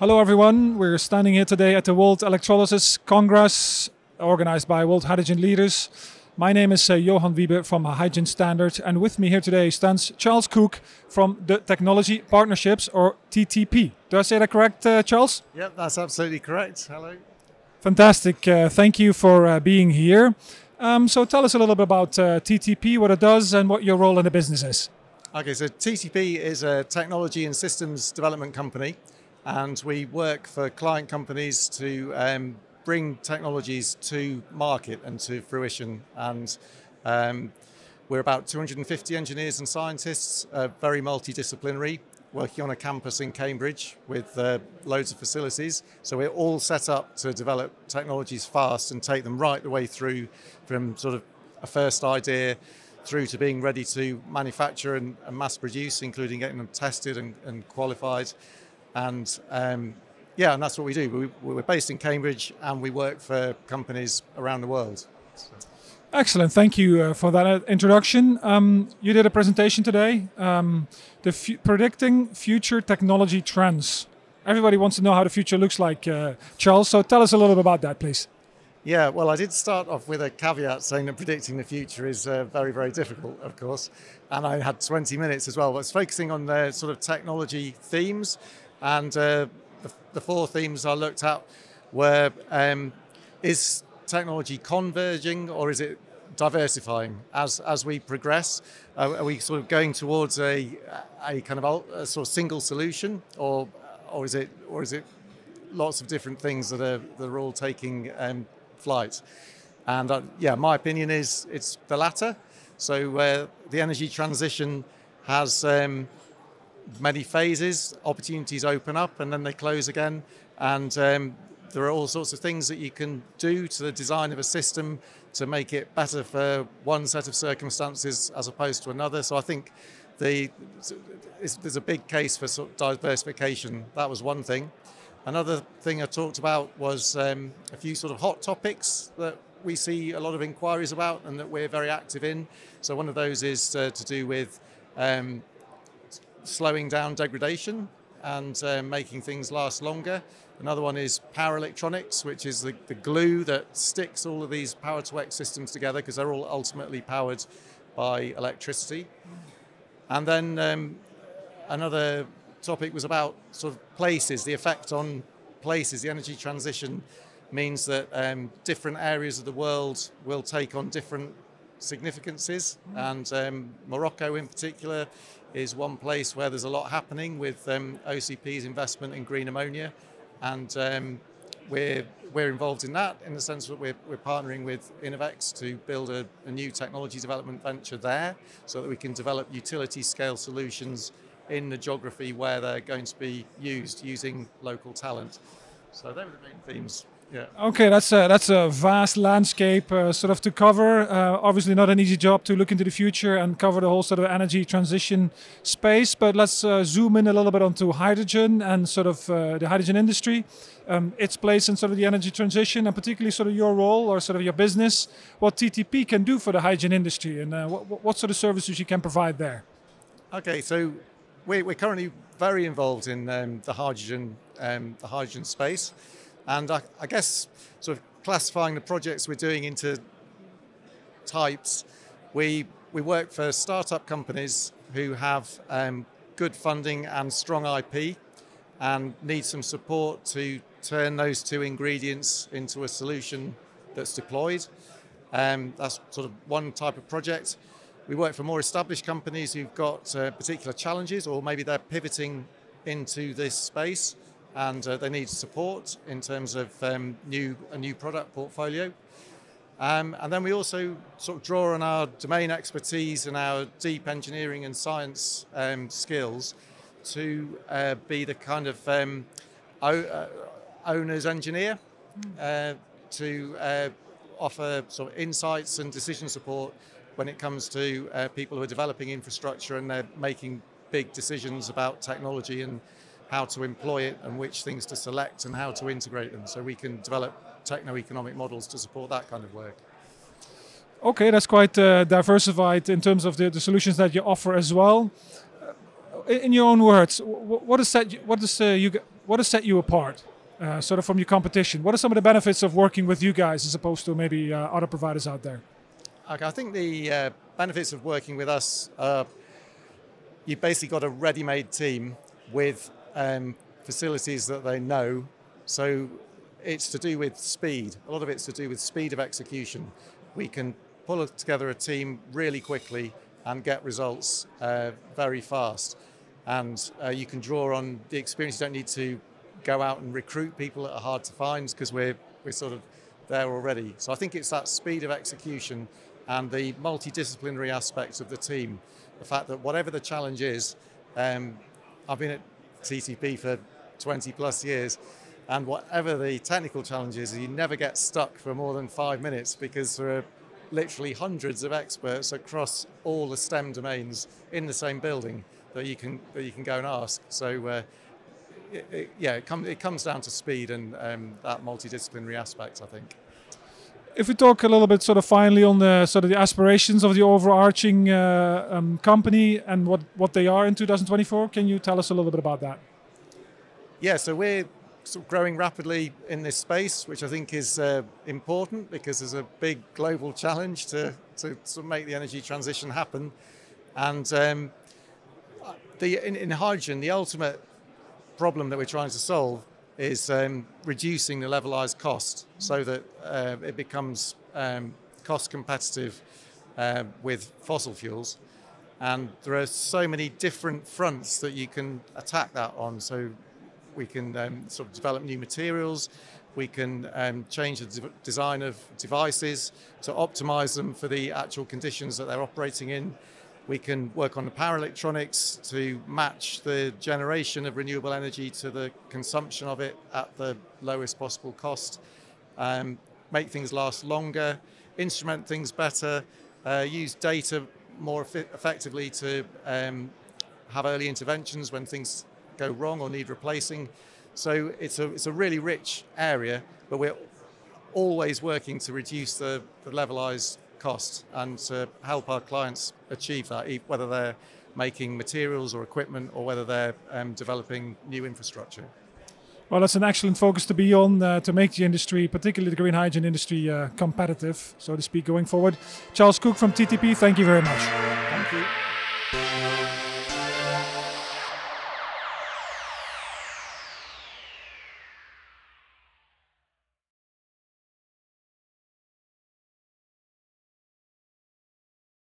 Hello, everyone. We're standing here today at the World Electrolysis Congress organized by World Hydrogen Leaders. My name is uh, Johann Wiebe from Hydrogen Standard, and with me here today stands Charles Cooke from the Technology Partnerships, or TTP. Do I say that correct, uh, Charles? Yep, that's absolutely correct. Hello. Fantastic. Uh, thank you for uh, being here. Um, so, tell us a little bit about uh, TTP, what it does, and what your role in the business is. Okay, so TTP is a technology and systems development company and we work for client companies to um, bring technologies to market and to fruition. And um, we're about 250 engineers and scientists, uh, very multidisciplinary, working on a campus in Cambridge with uh, loads of facilities. So we're all set up to develop technologies fast and take them right the way through from sort of a first idea through to being ready to manufacture and, and mass produce, including getting them tested and, and qualified. And um, yeah, and that's what we do. We, are based in Cambridge and we work for companies around the world. So. Excellent. Thank you uh, for that uh, introduction. Um, you did a presentation today, um, the f- predicting future technology trends. Everybody wants to know how the future looks like, uh, Charles. So tell us a little bit about that, please. Yeah, well, I did start off with a caveat saying that predicting the future is uh, very, very difficult, of course. And I had 20 minutes as well. But it's focusing on the sort of technology themes and uh, the, the, four themes I looked at were um, is technology converging or is it diversifying as, as we progress? Uh, are we sort of going towards a, a kind of a sort of single solution or, or, is it, or is it lots of different things that are, that are all taking um, flight? And uh, yeah, my opinion is it's the latter. So uh, the energy transition has um, many phases. Opportunities open up and then they close again. And um, there are all sorts of things that you can do to the design of a system to make it better for one set of circumstances as opposed to another. So I think the, there's a big case for sort of diversification. That was one thing. Another thing I talked about was um, a few sort of hot topics that we see a lot of inquiries about and that we're very active in. So one of those is uh, to do with um, slowing down degradation and uh, making things last longer. Another one is power electronics, which is the, the glue that sticks all of these power to X systems together because they're all ultimately powered by electricity. And then um, another topic was about sort of places, the effect on places. The energy transition means that um, different areas of the world will take on different significances, and um, Morocco in particular is one place where there's a lot happening with um, OCP's investment in green ammonia, and um, we're we're involved in that in the sense that we're, we're partnering with InnovX to build a, a new technology development venture there, so that we can develop utility scale solutions in the geography where they're going to be used using local talent. So those are the main themes. Yeah. Okay, that's a, that's a vast landscape uh, sort of to cover. Uh, obviously, not an easy job to look into the future and cover the whole sort of energy transition space. But let's uh, zoom in a little bit onto hydrogen and sort of uh, the hydrogen industry, um, its place in sort of the energy transition, and particularly sort of your role or sort of your business, what TTP can do for the hydrogen industry, and uh, what, what sort of services you can provide there. Okay, so we're, we're currently very involved in um, the hydrogen um, the hydrogen space. And I, I guess sort of classifying the projects we're doing into types, we, we work for startup companies who have um, good funding and strong IP and need some support to turn those two ingredients into a solution that's deployed. Um, that's sort of one type of project. We work for more established companies who've got uh, particular challenges or maybe they're pivoting into this space and uh, they need support in terms of um, new a new product portfolio. Um, and then we also sort of draw on our domain expertise and our deep engineering and science um, skills to uh, be the kind of um, o- uh, owner's engineer uh, to uh, offer sort of insights and decision support when it comes to uh, people who are developing infrastructure and they're making big decisions about technology and how to employ it and which things to select and how to integrate them so we can develop techno-economic models to support that kind of work. Okay, that's quite uh, diversified in terms of the, the, solutions that you offer as well. Uh, in your own words, what is that? What is uh, you? what has set you apart, uh, sort of from your competition? What are some of the benefits of working with you guys as opposed to maybe uh, other providers out there? Okay, I think the uh, benefits of working with us are you've basically got a ready-made team with um, facilities that they know. So it's to do with speed. A lot of it's to do with speed of execution. We can pull together a team really quickly and get results uh, very fast. And uh, you can draw on the experience. You don't need to go out and recruit people that are hard to find because we're, we're sort of there already. So I think it's that speed of execution and the multidisciplinary aspects of the team. The fact that whatever the challenge is, um, I've been at TTP for 20 plus years, and whatever the technical challenge is, you never get stuck for more than five minutes because there are literally hundreds of experts across all the STEM domains in the same building that you can that you can go and ask. So. Uh, it, it, yeah, it, com- it comes down to speed and um, that multidisciplinary aspect, I think. If we talk a little bit, sort of finally, on the sort of the aspirations of the overarching uh, um, company and what what they are in 2024, can you tell us a little bit about that? Yeah, so we're sort of growing rapidly in this space, which I think is uh, important because there's a big global challenge to, to sort of make the energy transition happen. And um, the, in, in, hydrogen, the ultimate problem that we're trying to solve is um, reducing the levelized cost so that uh, it becomes um, cost competitive uh, with fossil fuels. And there are so many different fronts that you can attack that on. So we can um, sort of develop new materials. We can um, change the de- design of devices to optimize them for the actual conditions that they're operating in. We can work on the power electronics to match the generation of renewable energy to the consumption of it at the lowest possible cost. Um, make things last longer, instrument things better, uh, use data more effectively to um, have early interventions when things go wrong or need replacing. So it's a, it's a really rich area, but we're always working to reduce the, the levelized cost and to help our clients achieve that, whether they're making materials or equipment or whether they're um, developing new infrastructure. Well, that's an excellent focus to be on uh, to make the industry, particularly the green hydrogen industry, uh, competitive, so to speak, going forward. Charles Cooke from TTP, thank you very much.